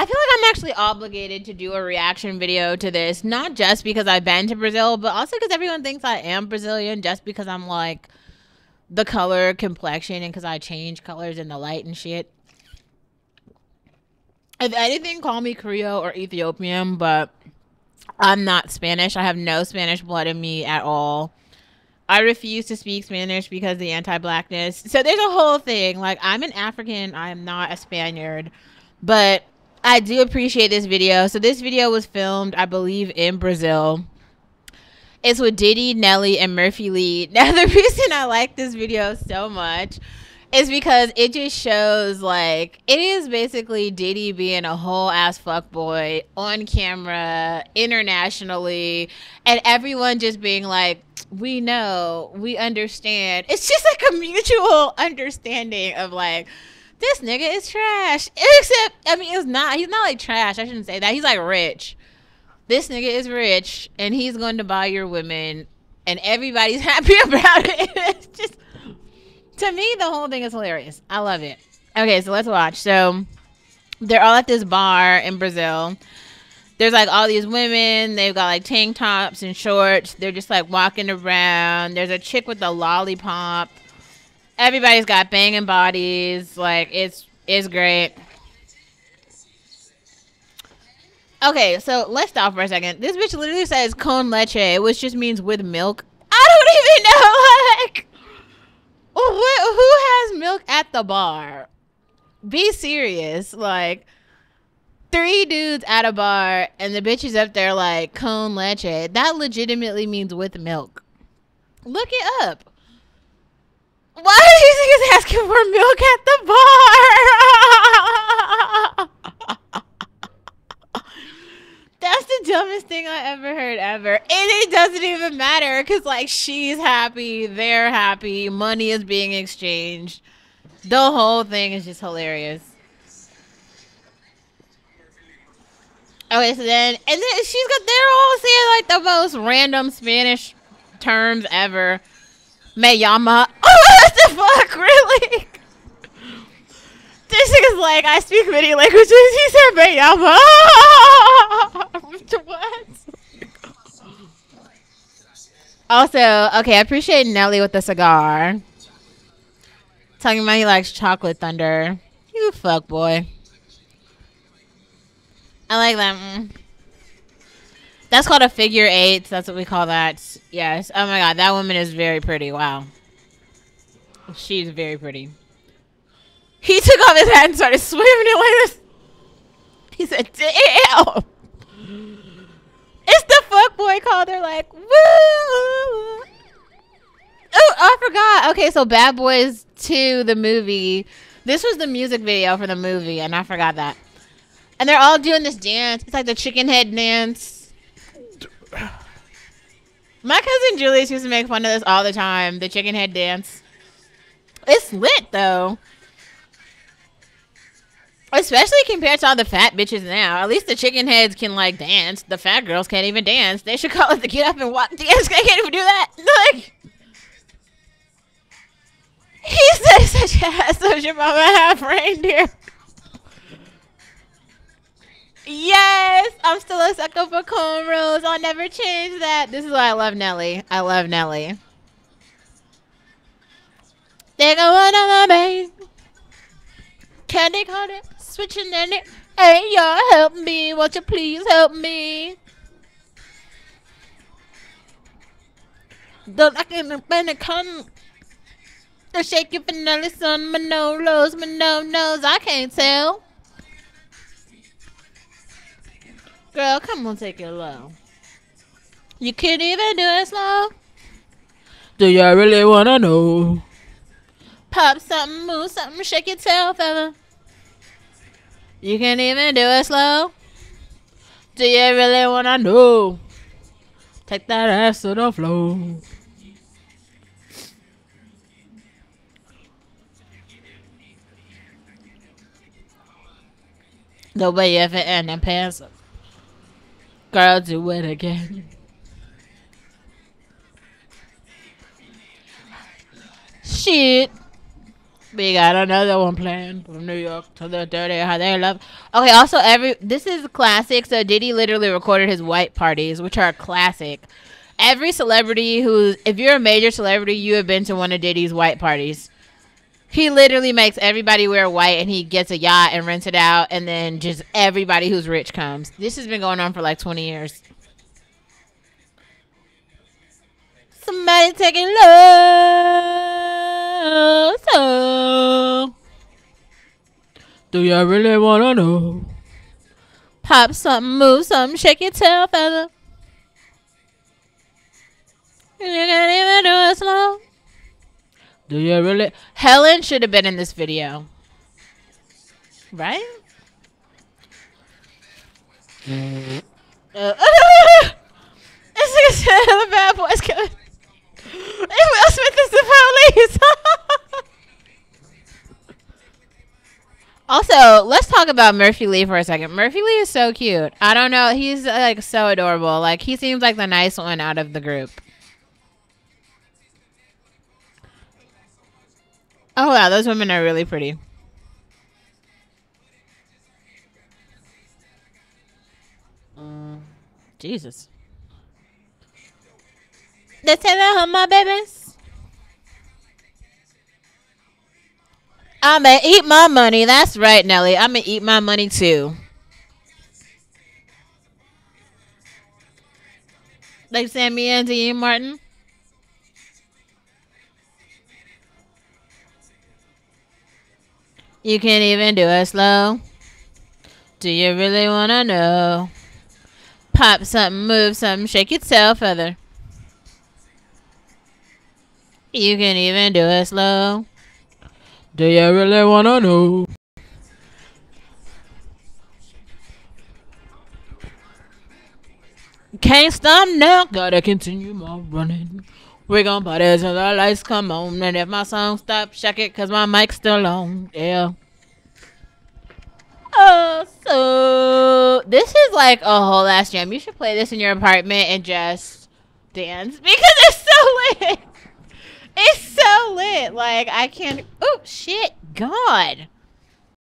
I feel like I'm actually obligated to do a reaction video to this, not just because I've been to Brazil, but also because everyone thinks I am Brazilian just because I'm like the color complexion and because I change colors in the light and shit. If anything, call me Creole or Ethiopian, but I'm not Spanish. I have no Spanish blood in me at all. I refuse to speak Spanish because the anti-blackness. So there's a whole thing. Like I'm an African, I am not a Spaniard, but I do appreciate this video. So this video was filmed, I believe, in Brazil. It's with Diddy, Nelly, and Murphy Lee. Now the reason I like this video so much is because it just shows like it is basically Diddy being a whole ass fuck boy on camera internationally, and everyone just being like, "We know, we understand." It's just like a mutual understanding of like this nigga is trash. Except, I mean, it's not. He's not like trash. I shouldn't say that. He's like rich. This nigga is rich, and he's going to buy your women, and everybody's happy about it. it's just to me, the whole thing is hilarious. I love it. Okay, so let's watch. So they're all at this bar in Brazil. There's like all these women. They've got like tank tops and shorts. They're just like walking around. There's a chick with a lollipop. Everybody's got banging bodies. Like it's it's great. Okay, so let's stop for a second. This bitch literally says con leche, which just means with milk. I don't even know. Like, who has milk at the bar? Be serious. Like, three dudes at a bar, and the bitch is up there like con leche. That legitimately means with milk. Look it up. Why do you think asking for milk at the bar? That's the dumbest thing I ever heard ever. And it doesn't even matter because, like, she's happy, they're happy, money is being exchanged. The whole thing is just hilarious. Okay, so then, and then she's got, they're all saying, like, the most random Spanish terms ever. Me llama. Oh, what the fuck, really? This is like, I speak many languages. He said me llama. what? Also, okay, I appreciate Nelly with the cigar. Talking about he likes chocolate thunder. You fuck boy. I like that. Mm. That's called a figure eight. That's what we call that. Yes. Oh my god, that woman is very pretty. Wow. She's very pretty. He took off his hat and started swimming it like this. He said, damn. It's the fuck boy called her like, woo. Oh, I forgot. Okay, so Bad Boys 2, the movie. This was the music video for the movie, and I forgot that. And they're all doing this dance. It's like the chicken head dance. My cousin Julius used to make fun of this all the time. The chicken head dance. It's lit though. Especially compared to all the fat bitches now. At least the chicken heads can like dance. The fat girls can't even dance. They should call it the get up and walk dance. They can't even do that. Like he said such ass does your mama have reindeer. Yes, I'm still a sucker for cornrows. I'll never change that. This is why I love Nelly. I love Nelly. They go on my main. Candy it, switching in it. Hey, y'all, help me. Won't you please help me? The like in the come. The shaky vanilla sun, Manolos, Manolos. I can't tell. Girl, come on, take it low. You can't even do it slow. Do y'all really wanna know? Pop something, move something, shake your tail, fella. You can't even do it slow. Do you really wanna know? Take that ass to the floor. You fit in them pants. Girl, do it again. Shit. We got another one planned from New York to the dirty how they love. Okay, also every this is classic. So Diddy literally recorded his white parties, which are classic. Every celebrity who's if you're a major celebrity, you have been to one of Diddy's white parties. He literally makes everybody wear white, and he gets a yacht and rents it out, and then just everybody who's rich comes. This has been going on for like 20 years. Somebody taking love. So, do you really wanna know? Pop something, move something, shake your tail feather. You can't even do it slow. Do you really? Helen should have been in this video. Right? Uh, this is also, let's talk about Murphy Lee for a second. Murphy Lee is so cute. I don't know. He's uh, like so adorable. Like he seems like the nice one out of the group. Oh wow, those women are really pretty. Jesus. They say that my babies. I'ma eat my money. That's right, Nelly. I'ma eat my money too. Like Sammy and Dean Martin. You can't even do it slow. Do you really wanna know? Pop something, move something, shake your tail feather. You can even do it slow. Do you really wanna know? Can't stop now, gotta continue my running. We gon' party till the lights come on, and if my song stops, check it, cause my mic's still on. Yeah. Oh, so this is like a whole ass jam. You should play this in your apartment and just dance because it's so lit. It's so lit. Like I can't. Oh shit, God.